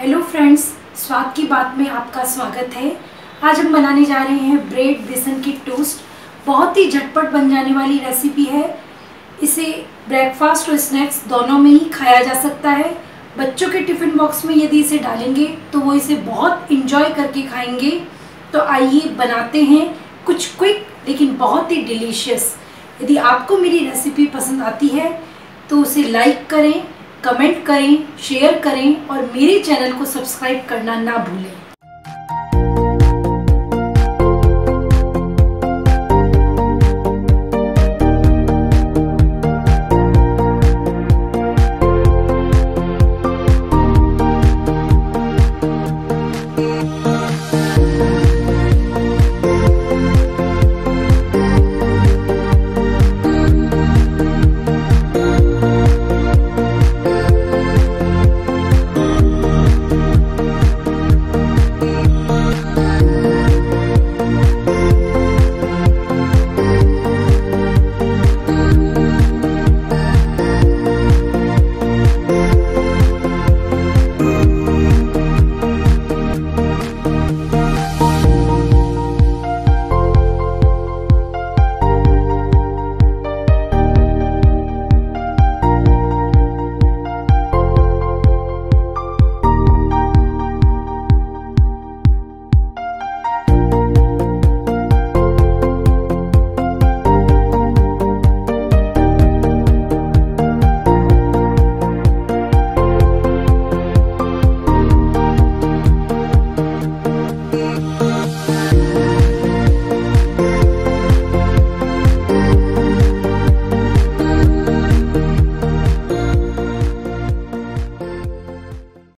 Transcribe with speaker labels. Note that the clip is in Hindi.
Speaker 1: हेलो फ्रेंड्स स्वाद की बात में आपका स्वागत है। आज हम बनाने जा रहे हैं ब्रेड बेसन की टोस्ट बहुत ही झटपट बन जाने वाली रेसिपी है। इसे ब्रेकफास्ट और स्नैक्स दोनों में ही खाया जा सकता है। बच्चों के टिफ़िन बॉक्स में यदि इसे डालेंगे तो वो इसे बहुत इंजॉय करके खाएँगे। तो आइए बनाते हैं कुछ क्विक लेकिन बहुत ही डिलीशियस यदि आपको मेरी रेसिपी पसंद आती है तो उसे लाइक करें। कमेंट करें शेयर करें और मेरे चैनल को सब्सक्राइब करना ना भूलें।